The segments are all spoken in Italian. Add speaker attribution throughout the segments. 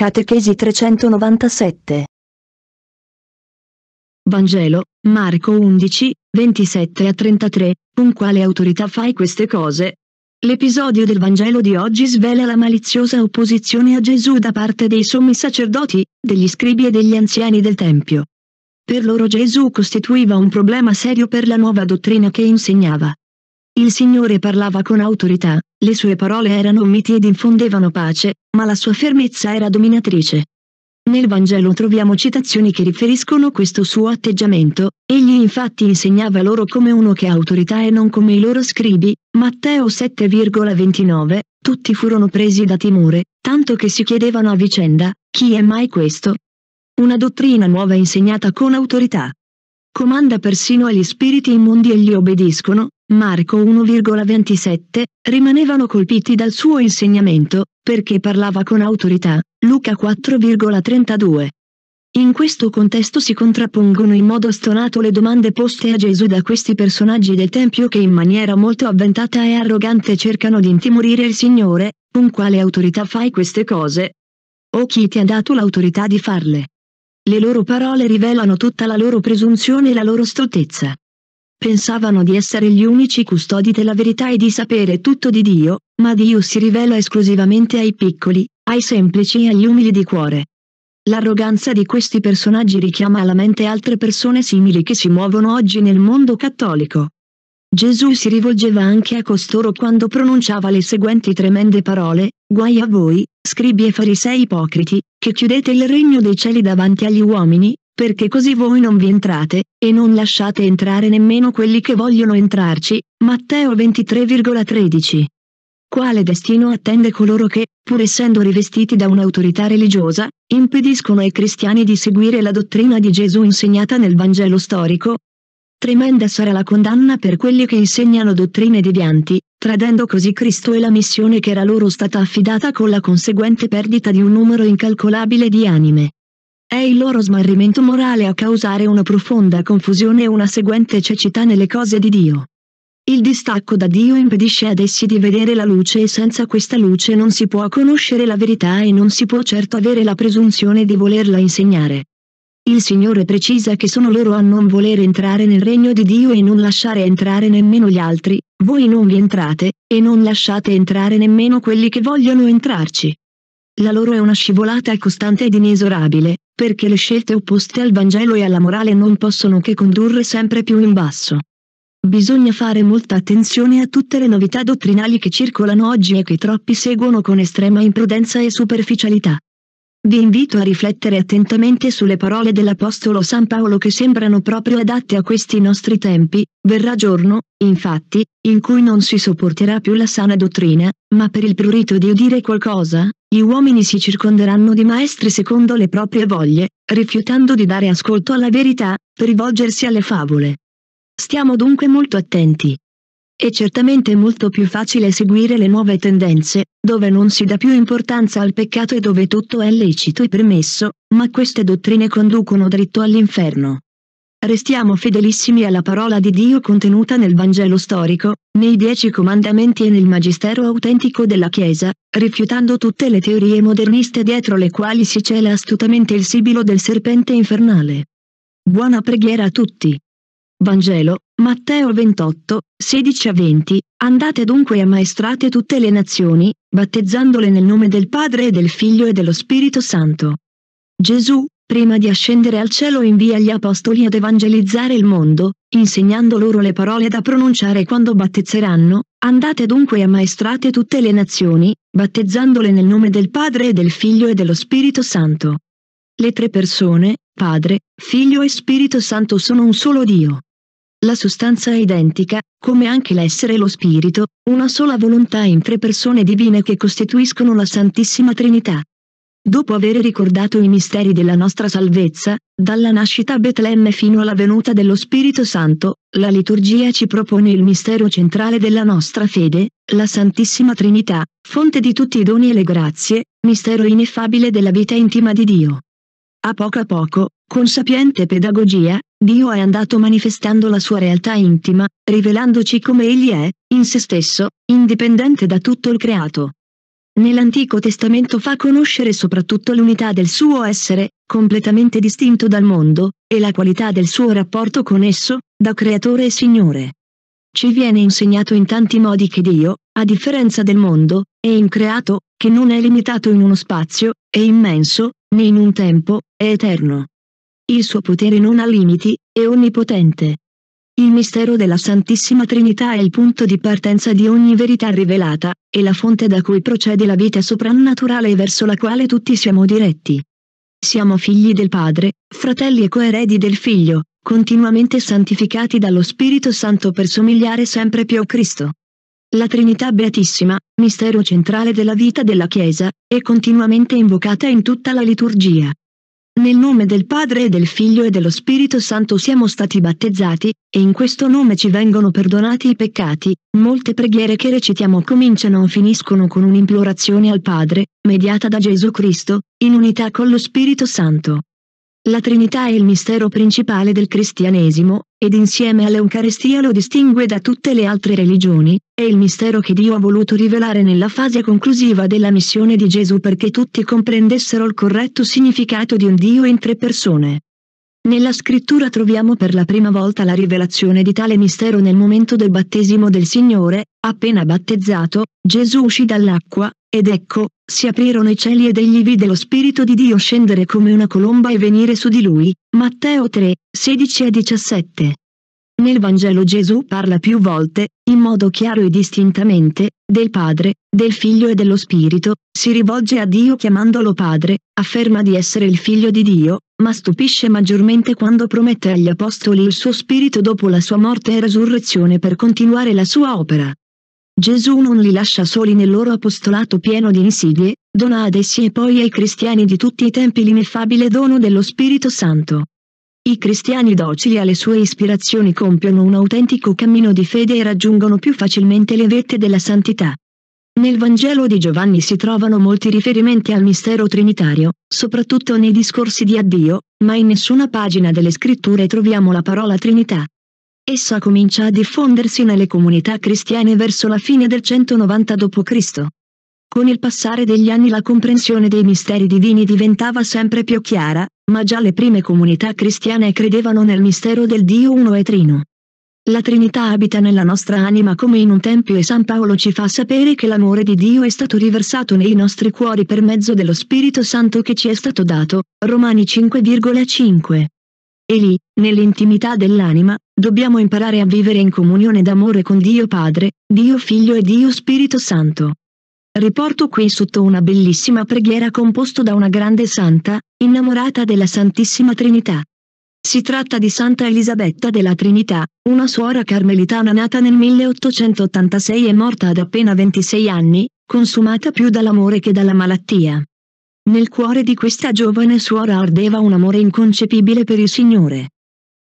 Speaker 1: Catechesi 397
Speaker 2: Vangelo, Marco 11, 27 a 33, con quale autorità fai queste cose? L'episodio del Vangelo di oggi svela la maliziosa opposizione a Gesù da parte dei sommi sacerdoti, degli scribi e degli anziani del Tempio. Per loro Gesù costituiva un problema serio per la nuova dottrina che insegnava. Il Signore parlava con autorità, le sue parole erano miti ed infondevano pace, ma la sua fermezza era dominatrice. Nel Vangelo troviamo citazioni che riferiscono questo suo atteggiamento, egli infatti insegnava loro come uno che ha autorità e non come i loro scribi, Matteo 7,29, tutti furono presi da timore, tanto che si chiedevano a vicenda, chi è mai questo? Una dottrina nuova insegnata con autorità. Comanda persino agli spiriti immondi e gli obbediscono, Marco 1,27, rimanevano colpiti dal suo insegnamento, perché parlava con autorità, Luca 4,32. In questo contesto si contrappongono in modo stonato le domande poste a Gesù da questi personaggi del Tempio che in maniera molto avventata e arrogante cercano di intimorire il Signore, con quale autorità fai queste cose? O chi ti ha dato l'autorità di farle? Le loro parole rivelano tutta la loro presunzione e la loro stoltezza. Pensavano di essere gli unici custodi della verità e di sapere tutto di Dio, ma Dio si rivela esclusivamente ai piccoli, ai semplici e agli umili di cuore. L'arroganza di questi personaggi richiama alla mente altre persone simili che si muovono oggi nel mondo cattolico. Gesù si rivolgeva anche a costoro quando pronunciava le seguenti tremende parole, Guai a voi, scribi e farisei ipocriti, che chiudete il regno dei cieli davanti agli uomini, perché così voi non vi entrate, e non lasciate entrare nemmeno quelli che vogliono entrarci. Matteo 23,13. Quale destino attende coloro che, pur essendo rivestiti da un'autorità religiosa, impediscono ai cristiani di seguire la dottrina di Gesù insegnata nel Vangelo storico? Tremenda sarà la condanna per quelli che insegnano dottrine devianti, tradendo così Cristo e la missione che era loro stata affidata con la conseguente perdita di un numero incalcolabile di anime. È il loro smarrimento morale a causare una profonda confusione e una seguente cecità nelle cose di Dio. Il distacco da Dio impedisce ad essi di vedere la luce e senza questa luce non si può conoscere la verità e non si può certo avere la presunzione di volerla insegnare. Il Signore precisa che sono loro a non voler entrare nel regno di Dio e non lasciare entrare nemmeno gli altri, voi non vi entrate, e non lasciate entrare nemmeno quelli che vogliono entrarci. La loro è una scivolata costante ed inesorabile, perché le scelte opposte al Vangelo e alla morale non possono che condurre sempre più in basso. Bisogna fare molta attenzione a tutte le novità dottrinali che circolano oggi e che troppi seguono con estrema imprudenza e superficialità. Vi invito a riflettere attentamente sulle parole dell'Apostolo San Paolo che sembrano proprio adatte a questi nostri tempi, verrà giorno, infatti, in cui non si sopporterà più la sana dottrina, ma per il prurito di udire qualcosa, gli uomini si circonderanno di maestri secondo le proprie voglie, rifiutando di dare ascolto alla verità, per rivolgersi alle favole. Stiamo dunque molto attenti. È certamente molto più facile seguire le nuove tendenze, dove non si dà più importanza al peccato e dove tutto è lecito e permesso, ma queste dottrine conducono dritto all'inferno. Restiamo fedelissimi alla parola di Dio contenuta nel Vangelo storico, nei Dieci Comandamenti e nel Magistero autentico della Chiesa, rifiutando tutte le teorie moderniste dietro le quali si cela astutamente il sibilo del serpente infernale. Buona preghiera a tutti. Vangelo, Matteo 28, 16 a 20, andate dunque e ammaestrate tutte le nazioni, battezzandole nel nome del Padre e del Figlio e dello Spirito Santo. Gesù, prima di ascendere al cielo invia gli apostoli ad evangelizzare il mondo, insegnando loro le parole da pronunciare quando battezzeranno, andate dunque e ammaestrate tutte le nazioni, battezzandole nel nome del Padre e del Figlio e dello Spirito Santo. Le tre persone, Padre, Figlio e Spirito Santo sono un solo Dio. La sostanza è identica, come anche l'essere e lo spirito, una sola volontà in tre persone divine che costituiscono la Santissima Trinità. Dopo aver ricordato i misteri della nostra salvezza, dalla nascita a Betlemme fino alla venuta dello Spirito Santo, la liturgia ci propone il mistero centrale della nostra fede, la Santissima Trinità, fonte di tutti i doni e le grazie, mistero ineffabile della vita intima di Dio. A poco a poco, con sapiente pedagogia, Dio è andato manifestando la sua realtà intima, rivelandoci come Egli è, in se stesso, indipendente da tutto il creato. nell'Antico Testamento fa conoscere soprattutto l'unità del suo essere, completamente distinto dal mondo, e la qualità del suo rapporto con esso, da creatore e Signore. Ci viene insegnato in tanti modi che Dio, a differenza del mondo, è increato, che non è limitato in uno spazio, è immenso, né in un tempo, è eterno. Il suo potere non ha limiti, è onnipotente. Il mistero della Santissima Trinità è il punto di partenza di ogni verità rivelata, e la fonte da cui procede la vita soprannaturale verso la quale tutti siamo diretti. Siamo figli del Padre, fratelli e coeredi del Figlio, continuamente santificati dallo Spirito Santo per somigliare sempre più a Cristo. La Trinità Beatissima, mistero centrale della vita della Chiesa, è continuamente invocata in tutta la liturgia. Nel nome del Padre e del Figlio e dello Spirito Santo siamo stati battezzati, e in questo nome ci vengono perdonati i peccati. Molte preghiere che recitiamo cominciano o finiscono con un'implorazione al Padre, mediata da Gesù Cristo, in unità con lo Spirito Santo. La Trinità è il mistero principale del cristianesimo, ed insieme all'Eucarestia lo distingue da tutte le altre religioni, è il mistero che Dio ha voluto rivelare nella fase conclusiva della missione di Gesù perché tutti comprendessero il corretto significato di un Dio in tre persone. Nella scrittura troviamo per la prima volta la rivelazione di tale mistero nel momento del battesimo del Signore, appena battezzato, Gesù uscì dall'acqua, ed ecco, si aprirono i cieli ed egli vide lo Spirito di Dio scendere come una colomba e venire su di lui. Matteo 3, 16 e 17. Nel Vangelo Gesù parla più volte, in modo chiaro e distintamente, del Padre, del Figlio e dello Spirito, si rivolge a Dio chiamandolo Padre, afferma di essere il Figlio di Dio, ma stupisce maggiormente quando promette agli Apostoli il suo Spirito dopo la sua morte e resurrezione per continuare la sua opera. Gesù non li lascia soli nel loro apostolato pieno di insidie, dona ad essi e poi ai cristiani di tutti i tempi l'ineffabile dono dello Spirito Santo. I cristiani docili alle sue ispirazioni compiono un autentico cammino di fede e raggiungono più facilmente le vette della santità. Nel Vangelo di Giovanni si trovano molti riferimenti al mistero trinitario, soprattutto nei discorsi di addio, ma in nessuna pagina delle scritture troviamo la parola Trinità. Essa comincia a diffondersi nelle comunità cristiane verso la fine del 190 d.C. Con il passare degli anni la comprensione dei misteri divini diventava sempre più chiara, ma già le prime comunità cristiane credevano nel mistero del Dio uno e trino. La Trinità abita nella nostra anima come in un tempio e San Paolo ci fa sapere che l'amore di Dio è stato riversato nei nostri cuori per mezzo dello Spirito Santo che ci è stato dato, Romani 5,5. E lì, nell'intimità dell'anima, dobbiamo imparare a vivere in comunione d'amore con Dio Padre, Dio Figlio e Dio Spirito Santo. Riporto qui sotto una bellissima preghiera composto da una grande santa, innamorata della Santissima Trinità. Si tratta di Santa Elisabetta della Trinità, una suora carmelitana nata nel 1886 e morta ad appena 26 anni, consumata più dall'amore che dalla malattia. Nel cuore di questa giovane suora ardeva un amore inconcepibile per il Signore.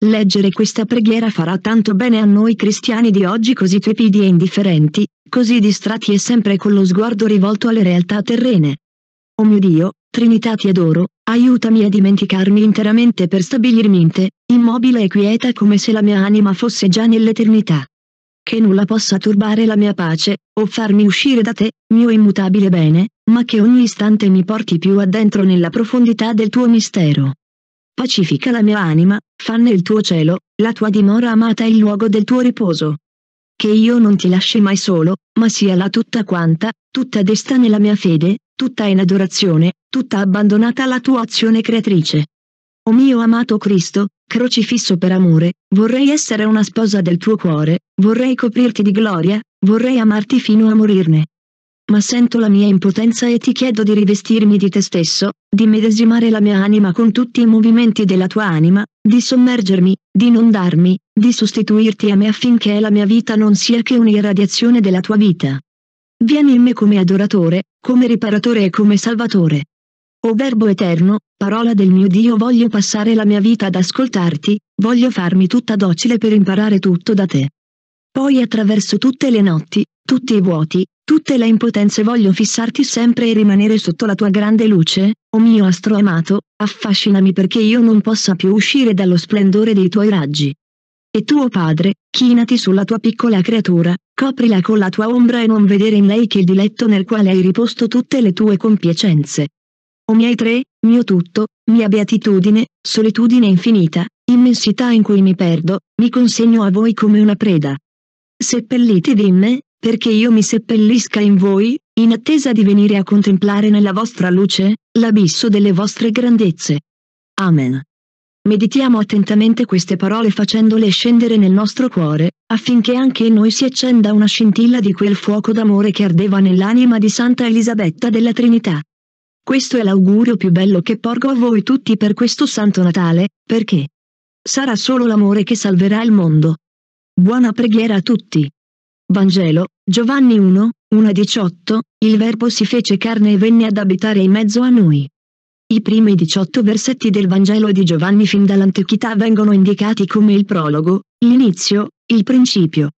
Speaker 2: Leggere questa preghiera farà tanto bene a noi cristiani di oggi così tepidi e indifferenti, così distratti e sempre con lo sguardo rivolto alle realtà terrene. O mio Dio, Trinità ti adoro, aiutami a dimenticarmi interamente per stabilirmi in te, immobile e quieta come se la mia anima fosse già nell'eternità. Che nulla possa turbare la mia pace, o farmi uscire da te, mio immutabile bene, ma che ogni istante mi porti più addentro nella profondità del tuo mistero. Pacifica la mia anima, fanne il tuo cielo, la tua dimora amata il luogo del tuo riposo. Che io non ti lasci mai solo, ma sia là tutta quanta, tutta desta nella mia fede, tutta in adorazione, tutta abbandonata alla tua azione creatrice. O mio amato Cristo, crocifisso per amore, vorrei essere una sposa del tuo cuore, vorrei coprirti di gloria, vorrei amarti fino a morirne ma sento la mia impotenza e ti chiedo di rivestirmi di te stesso, di medesimare la mia anima con tutti i movimenti della tua anima, di sommergermi, di inondarmi, di sostituirti a me affinché la mia vita non sia che un'irradiazione della tua vita. Vieni in me come adoratore, come riparatore e come salvatore. O Verbo eterno, parola del mio Dio voglio passare la mia vita ad ascoltarti, voglio farmi tutta docile per imparare tutto da te. Poi attraverso tutte le notti, tutti i vuoti, tutte le impotenze voglio fissarti sempre e rimanere sotto la tua grande luce, o mio astro amato, affascinami perché io non possa più uscire dallo splendore dei tuoi raggi. e tuo padre, chinati sulla tua piccola creatura, coprila con la tua ombra e non vedere in lei che il diletto nel quale hai riposto tutte le tue compiacenze. O miei tre, mio tutto, mia beatitudine, solitudine infinita, immensità in cui mi perdo, mi consegno a voi come una preda. Seppellitevi in me, perché io mi seppellisca in voi, in attesa di venire a contemplare nella vostra luce, l'abisso delle vostre grandezze. Amen. Meditiamo attentamente queste parole facendole scendere nel nostro cuore, affinché anche in noi si accenda una scintilla di quel fuoco d'amore che ardeva nell'anima di Santa Elisabetta della Trinità. Questo è l'augurio più bello che porgo a voi tutti per questo Santo Natale, perché sarà solo l'amore che salverà il mondo. Buona preghiera a tutti. Vangelo, Giovanni 1, 1-18, il Verbo si fece carne e venne ad abitare in mezzo a noi. I primi 18 versetti del Vangelo di Giovanni fin dall'antichità vengono indicati come il prologo, l'inizio, il principio.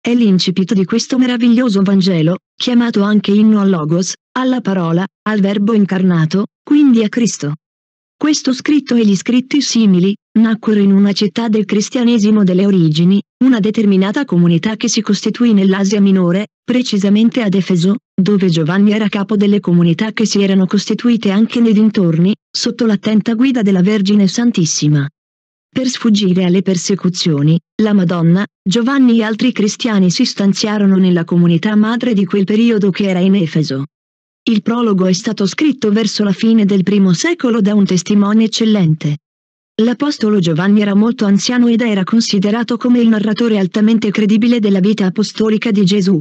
Speaker 2: È l'incipit di questo meraviglioso Vangelo, chiamato anche inno al Logos, alla parola, al Verbo incarnato, quindi a Cristo. Questo scritto e gli scritti simili, nacquero in una città del cristianesimo delle origini, una determinata comunità che si costituì nell'Asia Minore, precisamente ad Efeso, dove Giovanni era capo delle comunità che si erano costituite anche nei dintorni, sotto l'attenta guida della Vergine Santissima. Per sfuggire alle persecuzioni, la Madonna, Giovanni e altri cristiani si stanziarono nella comunità madre di quel periodo che era in Efeso. Il prologo è stato scritto verso la fine del primo secolo da un testimone eccellente. L'Apostolo Giovanni era molto anziano ed era considerato come il narratore altamente credibile della vita apostolica di Gesù.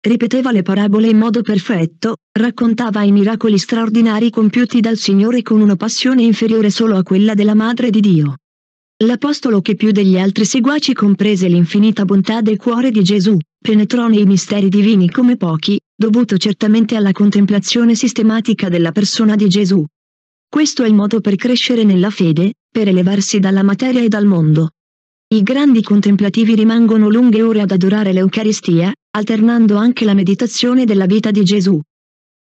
Speaker 2: Ripeteva le parabole in modo perfetto, raccontava i miracoli straordinari compiuti dal Signore con una passione inferiore solo a quella della Madre di Dio. L'Apostolo che più degli altri seguaci comprese l'infinita bontà del cuore di Gesù, penetrò nei misteri divini come pochi, dovuto certamente alla contemplazione sistematica della persona di Gesù. Questo è il modo per crescere nella fede, per elevarsi dalla materia e dal mondo. I grandi contemplativi rimangono lunghe ore ad adorare l'Eucaristia, alternando anche la meditazione della vita di Gesù.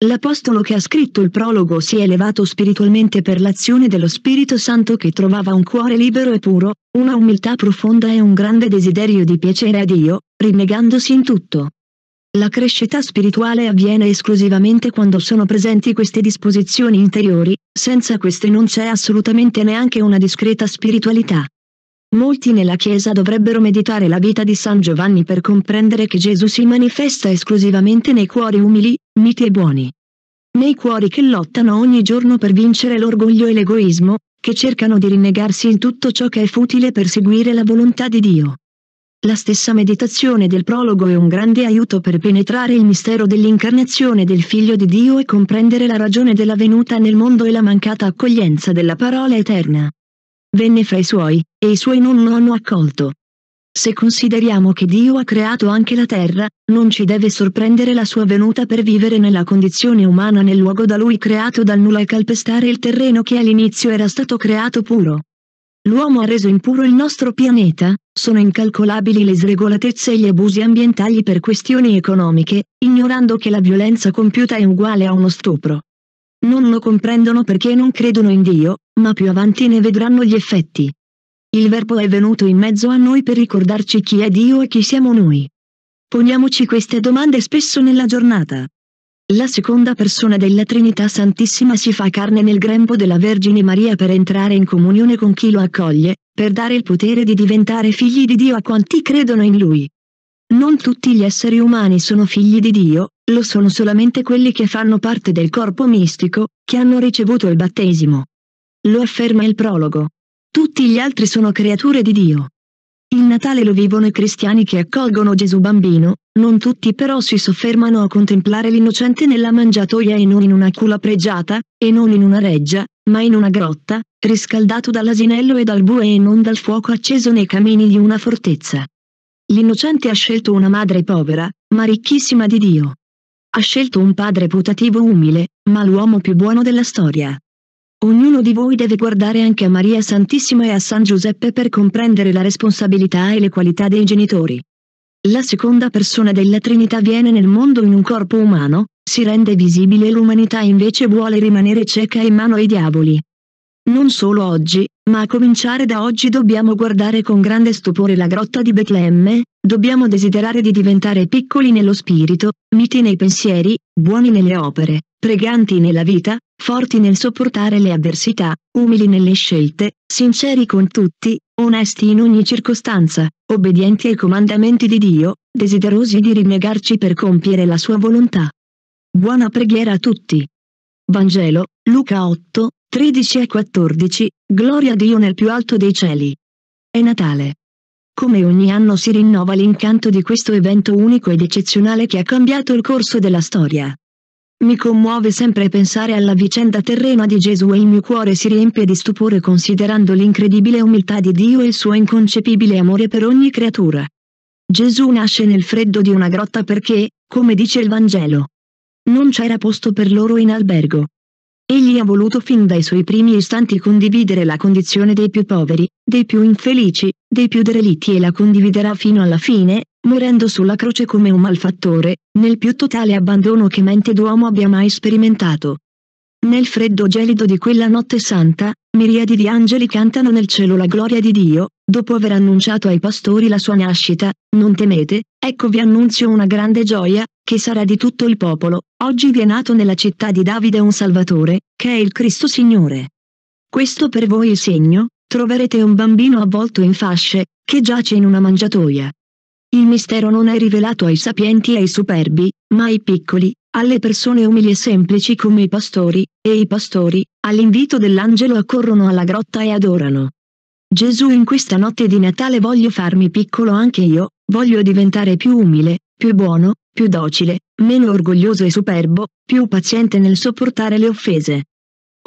Speaker 2: L'Apostolo che ha scritto il prologo si è elevato spiritualmente per l'azione dello Spirito Santo che trovava un cuore libero e puro, una umiltà profonda e un grande desiderio di piacere a Dio, rinnegandosi in tutto. La crescita spirituale avviene esclusivamente quando sono presenti queste disposizioni interiori, senza queste non c'è assolutamente neanche una discreta spiritualità. Molti nella Chiesa dovrebbero meditare la vita di San Giovanni per comprendere che Gesù si manifesta esclusivamente nei cuori umili, miti e buoni. Nei cuori che lottano ogni giorno per vincere l'orgoglio e l'egoismo, che cercano di rinnegarsi in tutto ciò che è futile per seguire la volontà di Dio. La stessa meditazione del prologo è un grande aiuto per penetrare il mistero dell'incarnazione del Figlio di Dio e comprendere la ragione della venuta nel mondo e la mancata accoglienza della parola eterna venne fra i suoi, e i suoi non lo hanno accolto. Se consideriamo che Dio ha creato anche la terra, non ci deve sorprendere la sua venuta per vivere nella condizione umana nel luogo da lui creato dal nulla e calpestare il terreno che all'inizio era stato creato puro. L'uomo ha reso impuro il nostro pianeta, sono incalcolabili le sregolatezze e gli abusi ambientali per questioni economiche, ignorando che la violenza compiuta è uguale a uno stupro. Non lo comprendono perché non credono in Dio, ma più avanti ne vedranno gli effetti. Il Verbo è venuto in mezzo a noi per ricordarci chi è Dio e chi siamo noi. Poniamoci queste domande spesso nella giornata. La seconda persona della Trinità Santissima si fa carne nel grembo della Vergine Maria per entrare in comunione con chi lo accoglie, per dare il potere di diventare figli di Dio a quanti credono in Lui. Non tutti gli esseri umani sono figli di Dio, lo sono solamente quelli che fanno parte del corpo mistico, che hanno ricevuto il battesimo. Lo afferma il prologo. Tutti gli altri sono creature di Dio. Il Natale lo vivono i cristiani che accolgono Gesù bambino, non tutti però si soffermano a contemplare l'innocente nella mangiatoia e non in una culla pregiata, e non in una reggia, ma in una grotta, riscaldato dall'asinello e dal bue e non dal fuoco acceso nei camini di una fortezza. L'innocente ha scelto una madre povera, ma ricchissima di Dio. Ha scelto un padre putativo umile, ma l'uomo più buono della storia. Ognuno di voi deve guardare anche a Maria Santissima e a San Giuseppe per comprendere la responsabilità e le qualità dei genitori. La seconda persona della Trinità viene nel mondo in un corpo umano, si rende visibile e l'umanità invece vuole rimanere cieca in mano ai diavoli. Non solo oggi, ma a cominciare da oggi dobbiamo guardare con grande stupore la grotta di Betlemme, dobbiamo desiderare di diventare piccoli nello spirito, miti nei pensieri, buoni nelle opere, preganti nella vita, forti nel sopportare le avversità, umili nelle scelte, sinceri con tutti, onesti in ogni circostanza, obbedienti ai comandamenti di Dio, desiderosi di rinnegarci per compiere la sua volontà. Buona preghiera a tutti. Vangelo, Luca 8, 13 e 14, Gloria a Dio nel più alto dei cieli. È Natale. Come ogni anno si rinnova l'incanto di questo evento unico ed eccezionale che ha cambiato il corso della storia. Mi commuove sempre pensare alla vicenda terrena di Gesù e il mio cuore si riempie di stupore considerando l'incredibile umiltà di Dio e il suo inconcepibile amore per ogni creatura. Gesù nasce nel freddo di una grotta perché, come dice il Vangelo, non c'era posto per loro in albergo. Egli ha voluto fin dai suoi primi istanti condividere la condizione dei più poveri, dei più infelici, dei più derelitti e la condividerà fino alla fine, morendo sulla croce come un malfattore, nel più totale abbandono che mente d'uomo abbia mai sperimentato. Nel freddo gelido di quella notte santa, miriadi di angeli cantano nel cielo la gloria di Dio, dopo aver annunciato ai pastori la sua nascita, non temete, ecco vi annunzio una grande gioia, che sarà di tutto il popolo, oggi vi è nato nella città di Davide un Salvatore, che è il Cristo Signore. Questo per voi il segno, troverete un bambino avvolto in fasce, che giace in una mangiatoia. Il mistero non è rivelato ai sapienti e ai superbi, ma ai piccoli, alle persone umili e semplici come i pastori, e i pastori, all'invito dell'angelo accorrono alla grotta e adorano. Gesù in questa notte di Natale voglio farmi piccolo anche io, voglio diventare più umile, più buono, più docile, meno orgoglioso e superbo, più paziente nel sopportare le offese.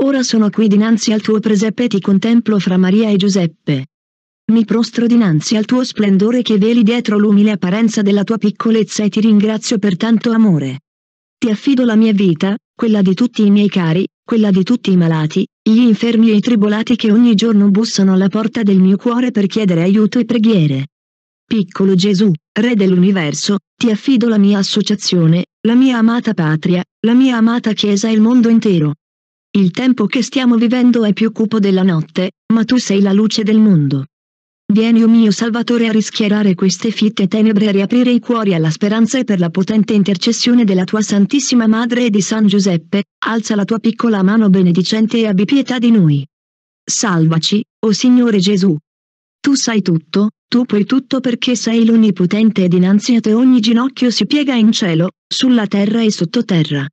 Speaker 2: Ora sono qui dinanzi al tuo presepe e ti contemplo fra Maria e Giuseppe. Mi prostro dinanzi al tuo splendore che veli dietro l'umile apparenza della tua piccolezza e ti ringrazio per tanto amore. Ti affido la mia vita, quella di tutti i miei cari, quella di tutti i malati, gli infermi e i tribolati che ogni giorno bussano alla porta del mio cuore per chiedere aiuto e preghiere. Piccolo Gesù, Re dell'universo, ti affido la mia associazione, la mia amata patria, la mia amata Chiesa e il mondo intero. Il tempo che stiamo vivendo è più cupo della notte, ma tu sei la luce del mondo. Vieni, o mio Salvatore, a rischiarare queste fitte tenebre e a riaprire i cuori alla speranza e per la potente intercessione della tua Santissima Madre e di San Giuseppe, alza la tua piccola mano benedicente e abbi pietà di noi. Salvaci, o oh Signore Gesù. Tu sai tutto, tu puoi tutto perché sei l'Onnipotente e dinanzi a te ogni ginocchio si piega in cielo, sulla terra e sottoterra.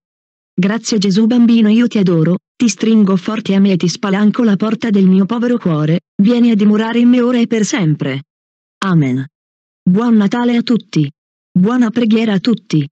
Speaker 2: Grazie Gesù bambino io ti adoro, ti stringo forte a me e ti spalanco la porta del mio povero cuore, vieni a dimorare in me ora e per sempre. Amen. Buon Natale a tutti. Buona preghiera a tutti.